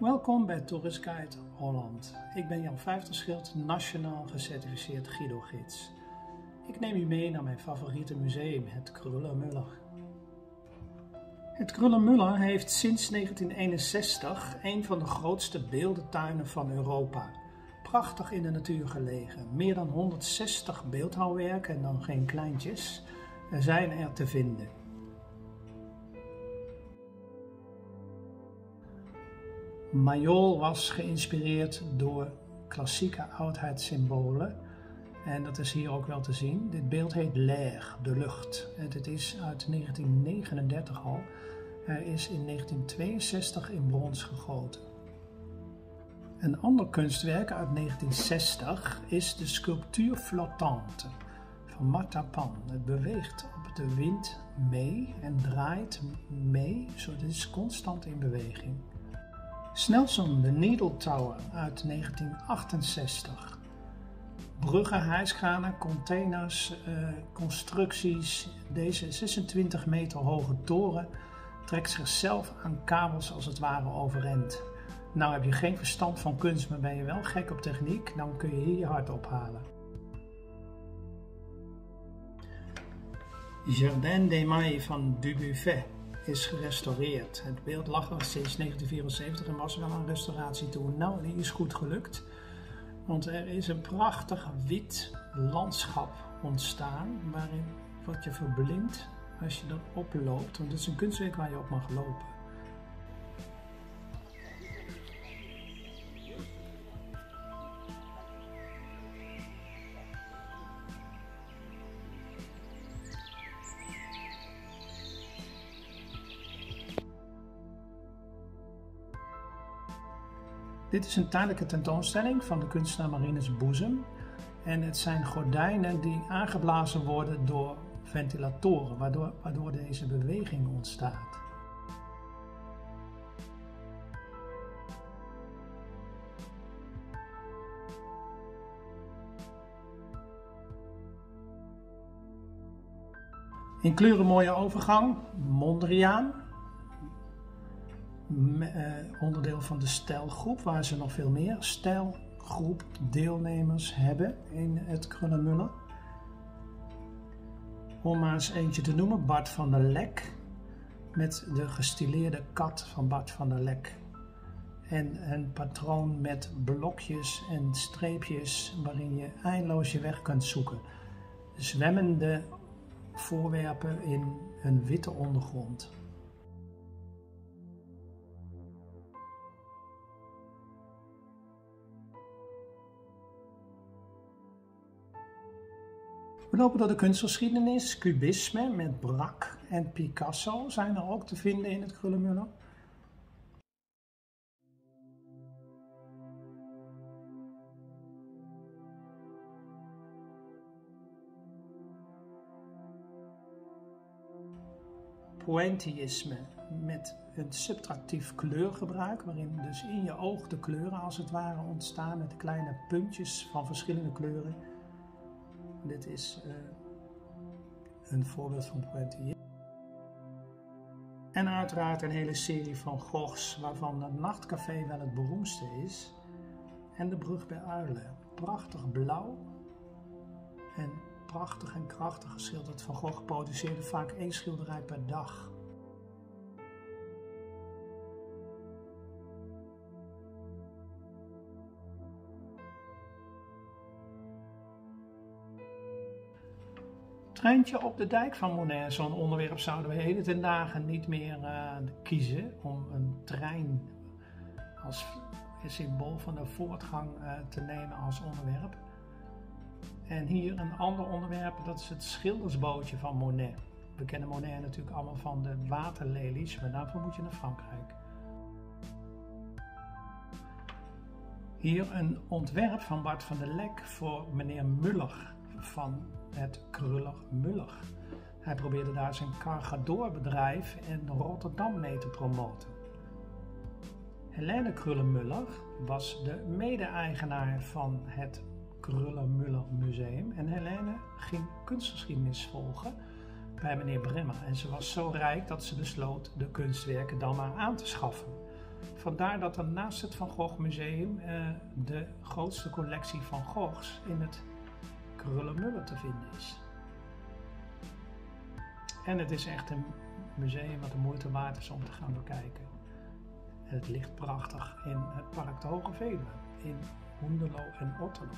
Welkom bij Tourist Guide Holland. Ik ben Jan Vijfterschild, nationaal gecertificeerd Guido-gids. Ik neem u mee naar mijn favoriete museum, het Krullenmuller. Het Krullenmuller heeft sinds 1961 een van de grootste beeldentuinen van Europa. Prachtig in de natuur gelegen. Meer dan 160 beeldhouwwerken en dan geen kleintjes zijn er te vinden. Mayol was geïnspireerd door klassieke oudheidssymbolen. En dat is hier ook wel te zien. Dit beeld heet L'air, de lucht. Het is uit 1939 al. Hij is in 1962 in brons gegoten. Een ander kunstwerk uit 1960 is de sculptuur flottante van Matapan. Het beweegt op de wind mee en draait mee, zo het is constant in beweging. Snelson, de Needle Tower uit 1968. Bruggen, hijskranen, containers, uh, constructies. Deze 26 meter hoge toren trekt zichzelf aan kabels als het ware overeind. Nou heb je geen verstand van kunst, maar ben je wel gek op techniek, dan kun je hier je hart ophalen. Jardin des Mailles van Dubuffet is gerestaureerd. Het beeld lag er sinds 1974 en was wel een restauratie toe. Nou, die is goed gelukt. Want er is een prachtig wit landschap ontstaan waarin wat je verblindt als je erop loopt. Want het is een kunstwerk waar je op mag lopen. Dit is een tijdelijke tentoonstelling van de kunstenaar Marinus Boezem. En het zijn gordijnen die aangeblazen worden door ventilatoren, waardoor, waardoor deze beweging ontstaat. In kleuren mooie overgang, Mondriaan, onderdeel van de stijlgroep, waar ze nog veel meer stijlgroep deelnemers hebben in het Krullenmuller. Om maar eens eentje te noemen, Bart van der Lek, met de gestileerde kat van Bart van der Lek. En een patroon met blokjes en streepjes waarin je eindeloos je weg kunt zoeken. Zwemmende voorwerpen in een witte ondergrond. We lopen door de kunstgeschiedenis. Cubisme met Braque en Picasso zijn er ook te vinden in het Krullenmuller. Pointillisme met een subtractief kleurgebruik, waarin dus in je oog de kleuren als het ware ontstaan met kleine puntjes van verschillende kleuren dit is uh, een voorbeeld van poëzie. En uiteraard een hele serie van Goghs, waarvan het Nachtcafé wel het beroemdste is. En de brug bij Uilen. Prachtig blauw en prachtig en krachtig geschilderd. Van Gogh produceerde vaak één schilderij per dag. Treintje op de dijk van Monet. Zo'n onderwerp zouden we heden ten dagen niet meer uh, kiezen om een trein als symbool van de voortgang uh, te nemen als onderwerp. En hier een ander onderwerp, dat is het schildersbootje van Monet. We kennen Monet natuurlijk allemaal van de waterlelies, maar daarvoor moet je naar Frankrijk. Hier een ontwerp van Bart van der Lek voor meneer Muller van het Kruller Muller. Hij probeerde daar zijn cargadoorbedrijf in Rotterdam mee te promoten. Helene Kruller-Muller was de mede-eigenaar van het Kruller-Muller Museum en Helene ging kunstgeschiedenis volgen bij meneer Bremmer. En ze was zo rijk dat ze besloot de kunstwerken dan maar aan te schaffen. Vandaar dat er naast het Van Gogh Museum uh, de grootste collectie van Goghs in het Krullenmuller te vinden is. En het is echt een museum wat de moeite waard is om te gaan bekijken. Het ligt prachtig in het Park de Hoge Veluwe in Hoenderloo en Otterlo.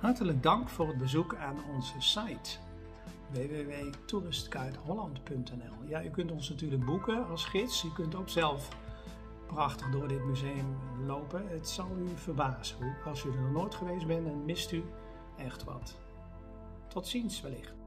Hartelijk dank voor het bezoek aan onze site www.toeristguideholland.nl Ja, u kunt ons natuurlijk boeken als gids. U kunt ook zelf prachtig door dit museum lopen. Het zal u verbazen. Als u er nog nooit geweest bent, dan mist u echt wat. Tot ziens wellicht.